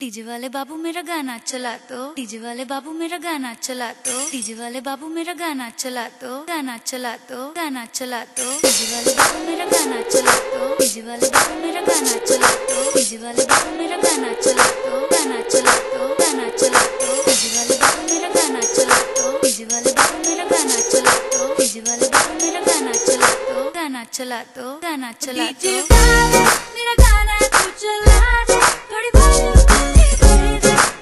DJ वाले बाबू मेरा गाना चला तो डीजे वाले बाबू मेरा गाना चला तो डीजे वाले बाबू मेरा गाना चला तो गाना चला तो गाना चला तो डीजे वाले बाबू मेरा गाना चला तो डीजे वाले बाबू मेरा गाना चला तो डीजे वाले बाबू मेरा गाना चला तो गाना चला तो गाना चला तो डीजे वाले बाबू मेरा गाना चला तो डीजे वाले बाबू मेरा गाना चला तो डीजे वाले बाबू मेरा गाना चला तो गाना चला तो गाना चला तो मेरा गाना तू चला थोड़ी वॉल्यूम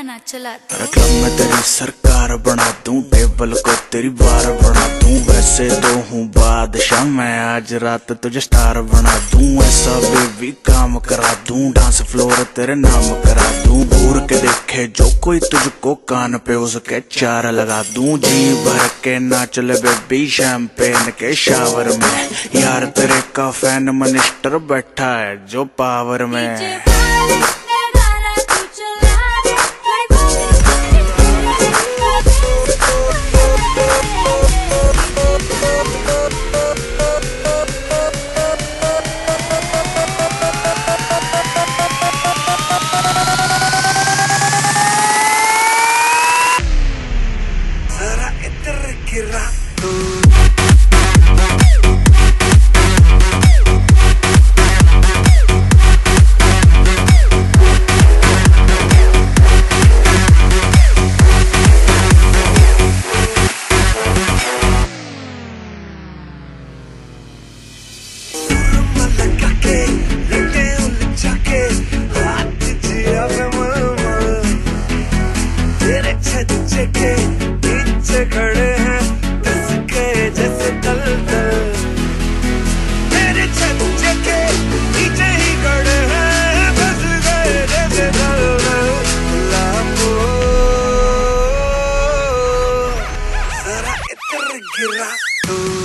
गाना चला दे चला चला चला चला चला में तेरी सरकार बना दूँ टेबल को तेरी बार बना दूँ। वैसे तो हूँ बादशाह मैं आज रात तुझे स्टार बना दूँ। ऐसा बेबी काम करा दूँ डांस फ्लोर तेरे नाम करा दूँ। घूर के देखे जो कोई तुझको कान पे उसके चार लगा दूँ। जी भर के नाच ले बेबी शैम्पेन के शावर में। यार तेरे का फ़ैन मिनिस्टर बैठा है जो पावर में too.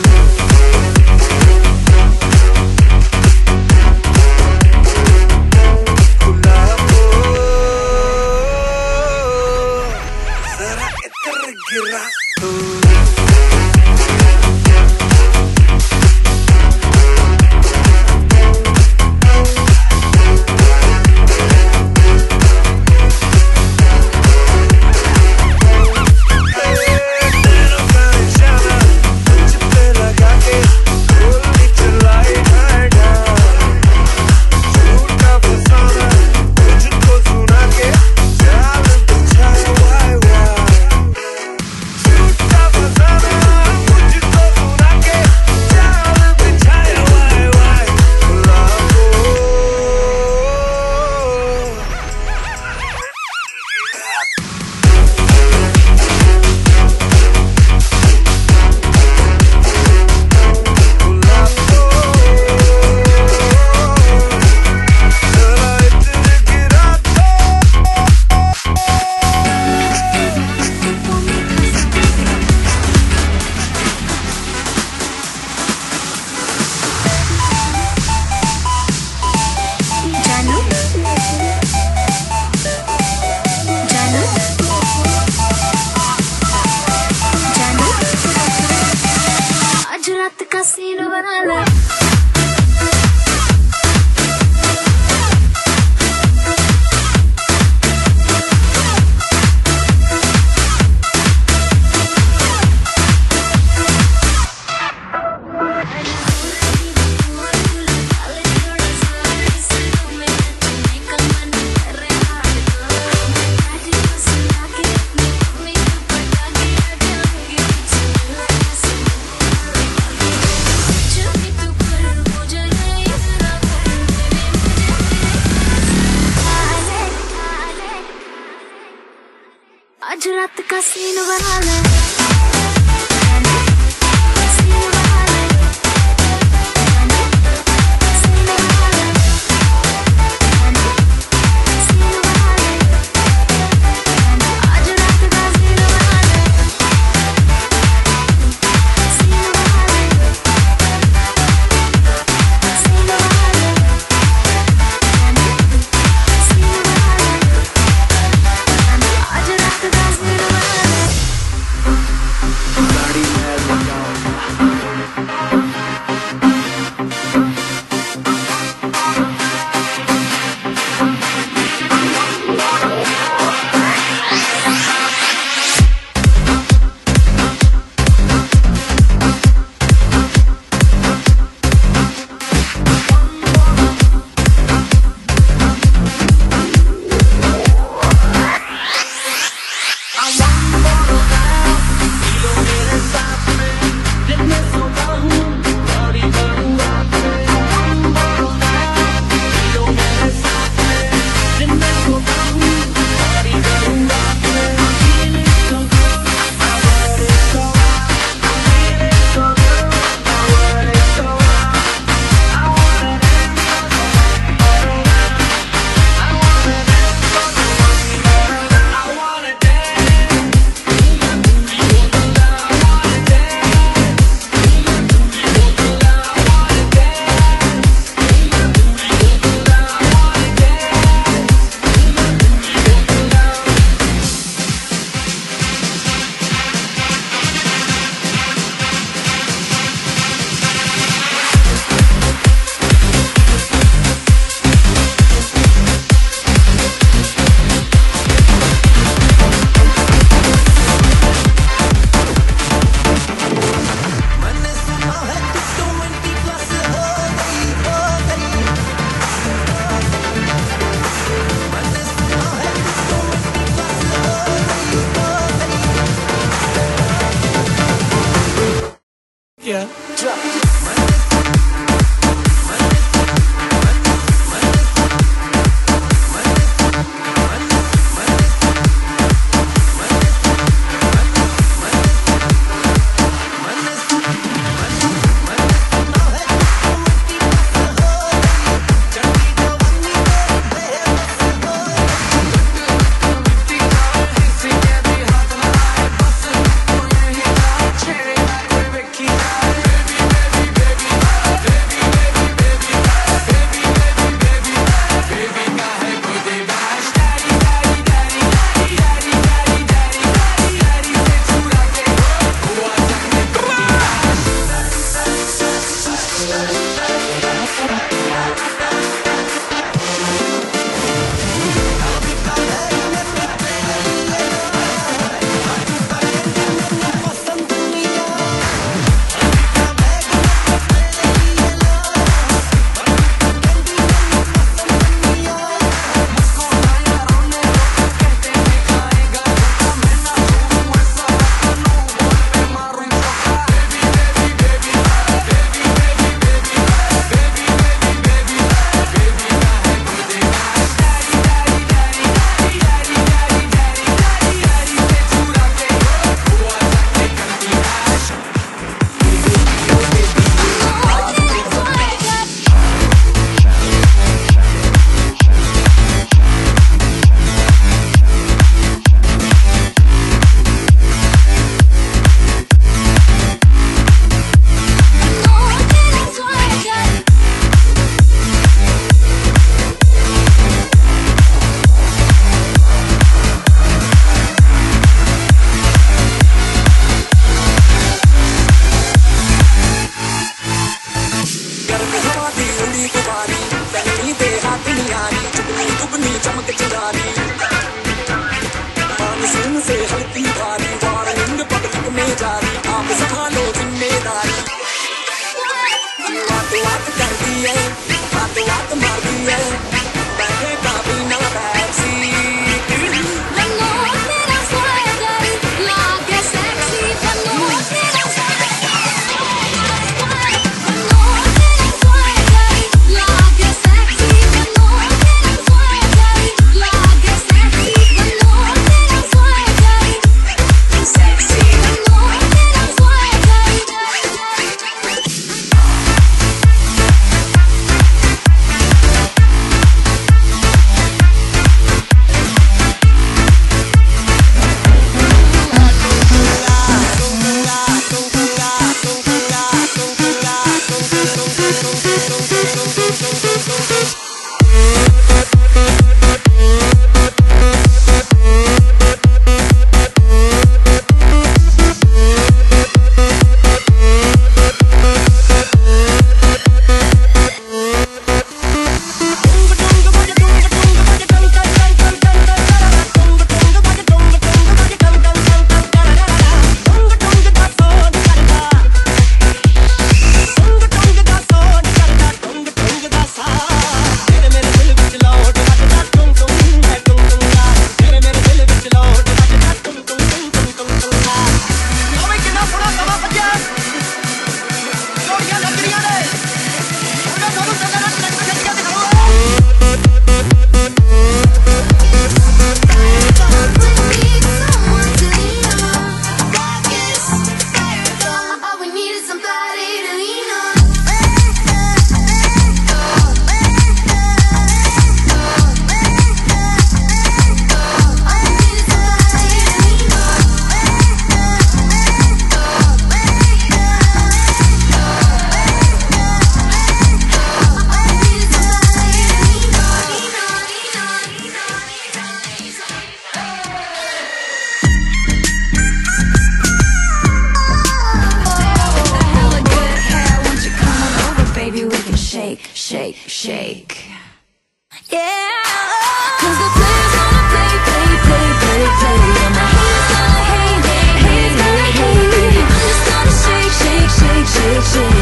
shake, shake.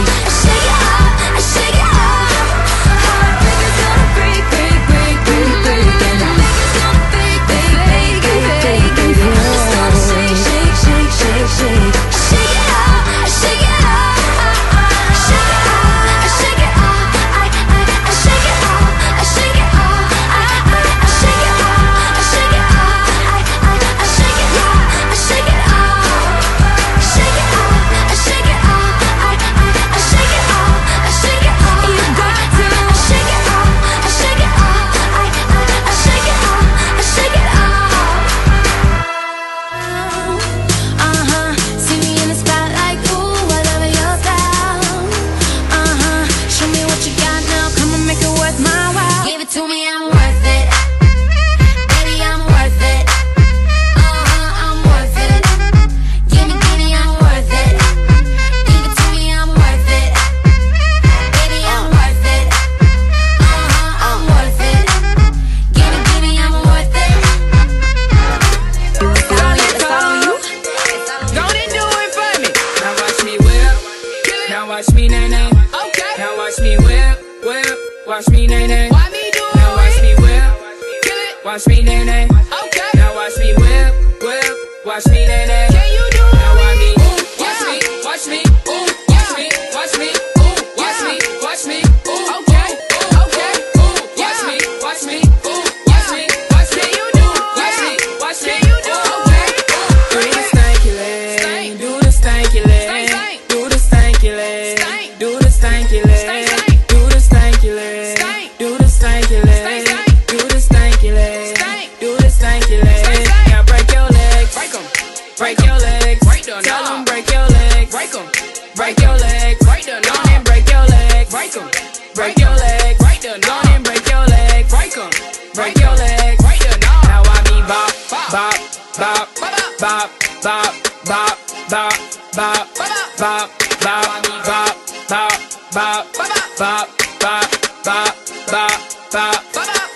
bop, bop, bop,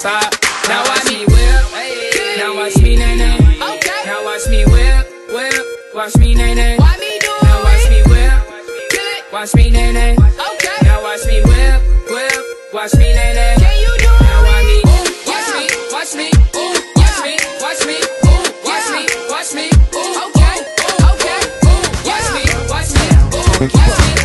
bop. Now watch me whip, now watch me nay nay. Now watch me whip, whip, watch me nay nay. Now watch me whip, watch me nay nay. Now watch me whip, whip, watch me nay nay. Can you do it? Now watch me, ooh, watch me, watch me, ooh, watch me, watch me, ooh, watch me, watch me, ooh, okay, okay, ooh, watch me, watch me, ooh, watch me.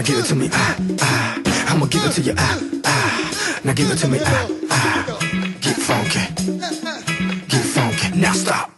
Now give it to me. Ah, ah. I'ma give it to you. Ah, ah. Now give it to me. Ah, ah. Get funky. Get funky. Now stop.